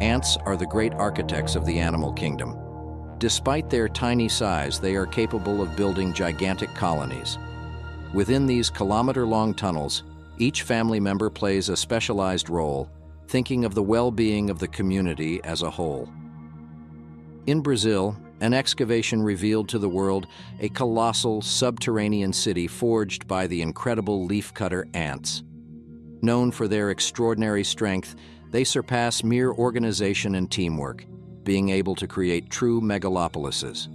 Ants are the great architects of the animal kingdom. Despite their tiny size, they are capable of building gigantic colonies. Within these kilometer-long tunnels, each family member plays a specialized role, thinking of the well-being of the community as a whole. In Brazil, an excavation revealed to the world a colossal subterranean city forged by the incredible leafcutter ants. Known for their extraordinary strength, they surpass mere organization and teamwork, being able to create true megalopolises.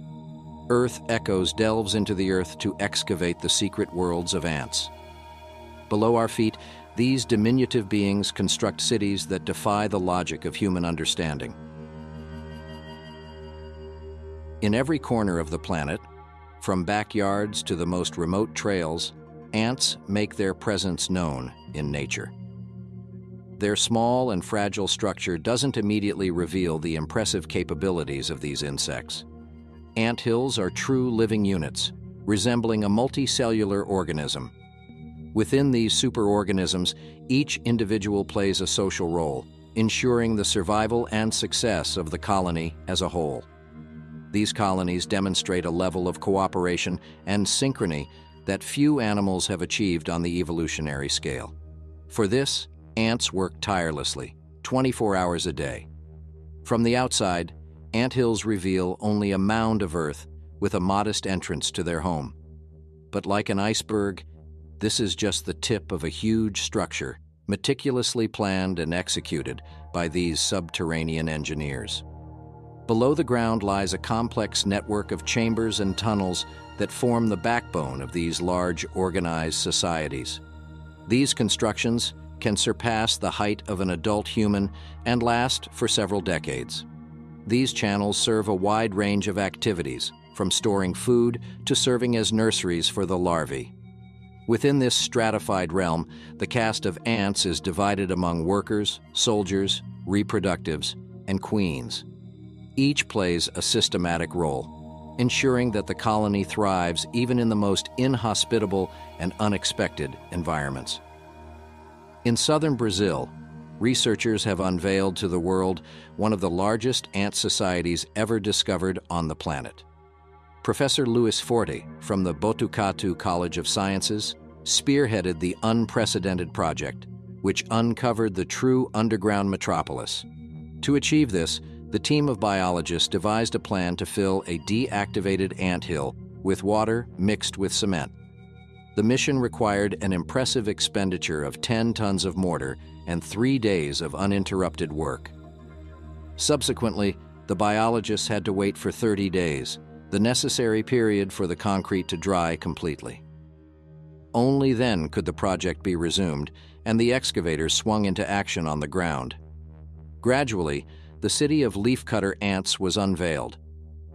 Earth Echoes delves into the earth to excavate the secret worlds of ants. Below our feet, these diminutive beings construct cities that defy the logic of human understanding. In every corner of the planet, from backyards to the most remote trails, ants make their presence known in nature. Their small and fragile structure doesn't immediately reveal the impressive capabilities of these insects. Ant hills are true living units, resembling a multicellular organism. Within these superorganisms, each individual plays a social role, ensuring the survival and success of the colony as a whole. These colonies demonstrate a level of cooperation and synchrony that few animals have achieved on the evolutionary scale. For this, ants work tirelessly, 24 hours a day. From the outside, ant hills reveal only a mound of earth with a modest entrance to their home. But like an iceberg, this is just the tip of a huge structure meticulously planned and executed by these subterranean engineers. Below the ground lies a complex network of chambers and tunnels that form the backbone of these large organized societies. These constructions can surpass the height of an adult human and last for several decades. These channels serve a wide range of activities, from storing food to serving as nurseries for the larvae. Within this stratified realm, the caste of ants is divided among workers, soldiers, reproductives, and queens. Each plays a systematic role, ensuring that the colony thrives even in the most inhospitable and unexpected environments. In southern Brazil, researchers have unveiled to the world one of the largest ant societies ever discovered on the planet. Professor Luiz Forti from the Botucatu College of Sciences spearheaded the unprecedented project, which uncovered the true underground metropolis. To achieve this, the team of biologists devised a plan to fill a deactivated ant hill with water mixed with cement. The mission required an impressive expenditure of 10 tons of mortar and three days of uninterrupted work. Subsequently, the biologists had to wait for 30 days, the necessary period for the concrete to dry completely. Only then could the project be resumed and the excavators swung into action on the ground. Gradually, the city of leafcutter ants was unveiled,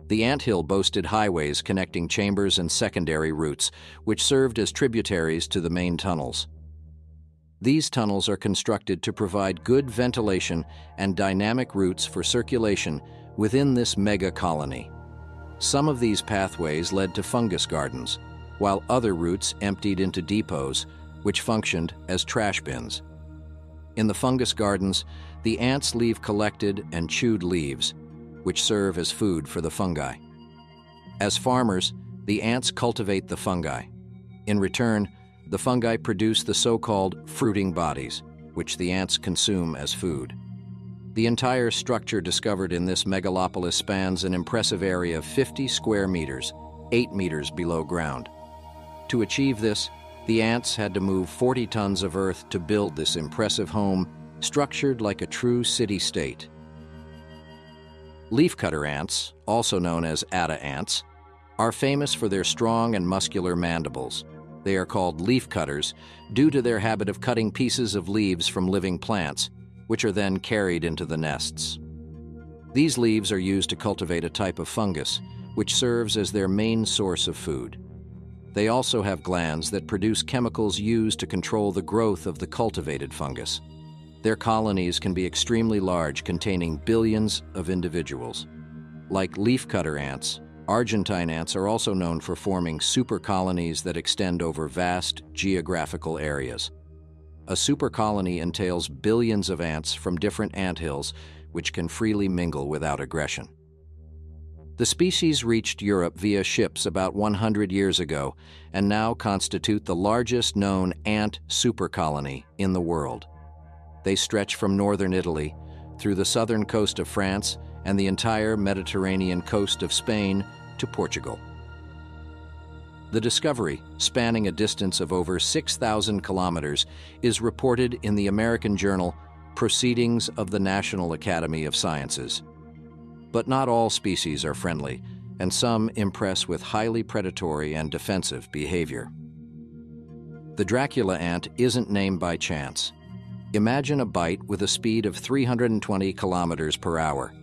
the anthill boasted highways connecting chambers and secondary routes, which served as tributaries to the main tunnels. These tunnels are constructed to provide good ventilation and dynamic routes for circulation within this mega colony. Some of these pathways led to fungus gardens, while other routes emptied into depots, which functioned as trash bins. In the fungus gardens, the ants leave collected and chewed leaves, which serve as food for the fungi. As farmers, the ants cultivate the fungi. In return, the fungi produce the so-called fruiting bodies, which the ants consume as food. The entire structure discovered in this megalopolis spans an impressive area of 50 square meters, 8 meters below ground. To achieve this, the ants had to move 40 tons of earth to build this impressive home, structured like a true city-state. Leafcutter ants, also known as Atta ants, are famous for their strong and muscular mandibles. They are called leafcutters due to their habit of cutting pieces of leaves from living plants, which are then carried into the nests. These leaves are used to cultivate a type of fungus, which serves as their main source of food. They also have glands that produce chemicals used to control the growth of the cultivated fungus. Their colonies can be extremely large, containing billions of individuals. Like leafcutter ants, Argentine ants are also known for forming super colonies that extend over vast geographical areas. A super colony entails billions of ants from different ant hills, which can freely mingle without aggression. The species reached Europe via ships about 100 years ago and now constitute the largest known ant supercolony in the world. They stretch from northern Italy, through the southern coast of France, and the entire Mediterranean coast of Spain to Portugal. The discovery, spanning a distance of over 6,000 kilometers, is reported in the American journal Proceedings of the National Academy of Sciences. But not all species are friendly, and some impress with highly predatory and defensive behavior. The Dracula ant isn't named by chance. Imagine a bite with a speed of 320 kilometers per hour.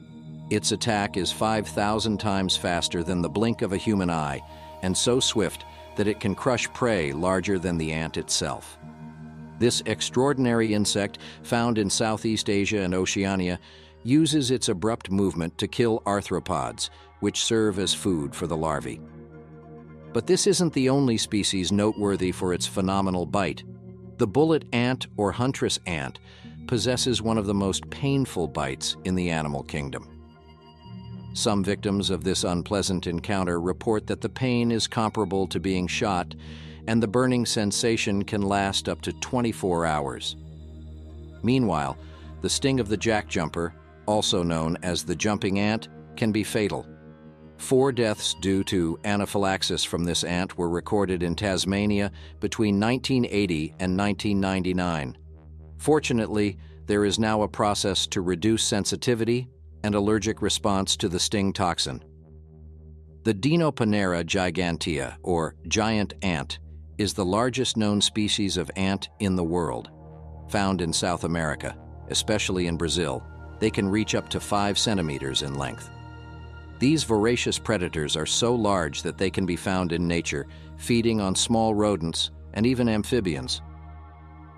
Its attack is 5,000 times faster than the blink of a human eye and so swift that it can crush prey larger than the ant itself. This extraordinary insect, found in Southeast Asia and Oceania, uses its abrupt movement to kill arthropods, which serve as food for the larvae. But this isn't the only species noteworthy for its phenomenal bite. The bullet ant or huntress ant possesses one of the most painful bites in the animal kingdom. Some victims of this unpleasant encounter report that the pain is comparable to being shot, and the burning sensation can last up to 24 hours. Meanwhile, the sting of the jackjumper, also known as the jumping ant, can be fatal. Four deaths due to anaphylaxis from this ant were recorded in Tasmania between 1980 and 1999. Fortunately, there is now a process to reduce sensitivity and allergic response to the sting toxin. The Dinoponera gigantea, or giant ant, is the largest known species of ant in the world. Found in South America, especially in Brazil, they can reach up to 5 centimeters in length. These voracious predators are so large that they can be found in nature, feeding on small rodents and even amphibians.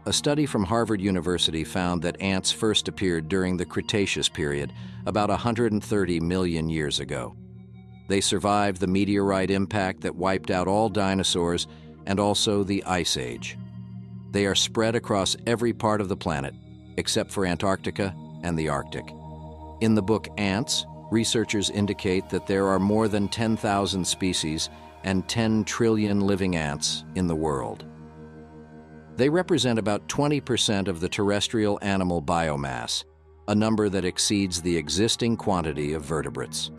A study from Harvard University found that ants first appeared during the Cretaceous period, about 130 million years ago. They survived the meteorite impact that wiped out all dinosaurs and also the Ice Age. They are spread across every part of the planet, except for Antarctica and the Arctic. In the book Ants, researchers indicate that there are more than 10,000 species and 10 trillion living ants in the world. They represent about 20% of the terrestrial animal biomass, a number that exceeds the existing quantity of vertebrates.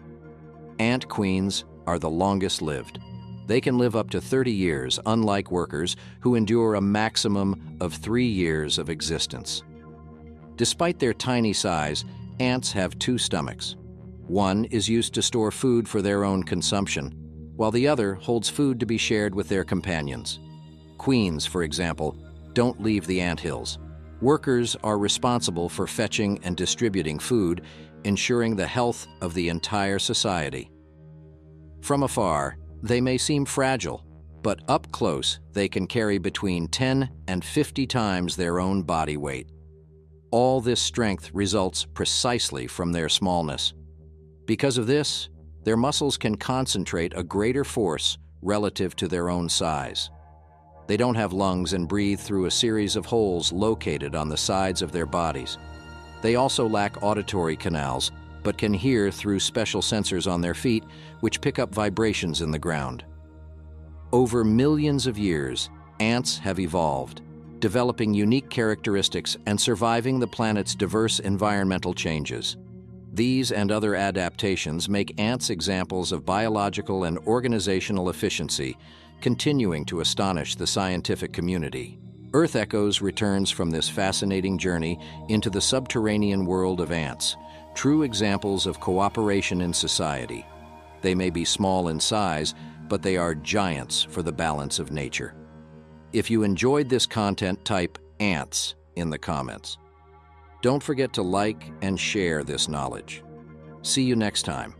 Ant queens are the longest lived. They can live up to 30 years, unlike workers who endure a maximum of three years of existence. Despite their tiny size, ants have two stomachs. One is used to store food for their own consumption, while the other holds food to be shared with their companions. Queens, for example, don't leave the ant hills. Workers are responsible for fetching and distributing food, ensuring the health of the entire society. From afar, they may seem fragile, but up close they can carry between 10 and 50 times their own body weight. All this strength results precisely from their smallness. Because of this, their muscles can concentrate a greater force relative to their own size. They don't have lungs and breathe through a series of holes located on the sides of their bodies. They also lack auditory canals, but can hear through special sensors on their feet, which pick up vibrations in the ground. Over millions of years, ants have evolved, developing unique characteristics and surviving the planet's diverse environmental changes. These and other adaptations make ants examples of biological and organizational efficiency continuing to astonish the scientific community. Earth Echoes returns from this fascinating journey into the subterranean world of ants, true examples of cooperation in society. They may be small in size, but they are giants for the balance of nature. If you enjoyed this content, type ants in the comments. Don't forget to like and share this knowledge. See you next time.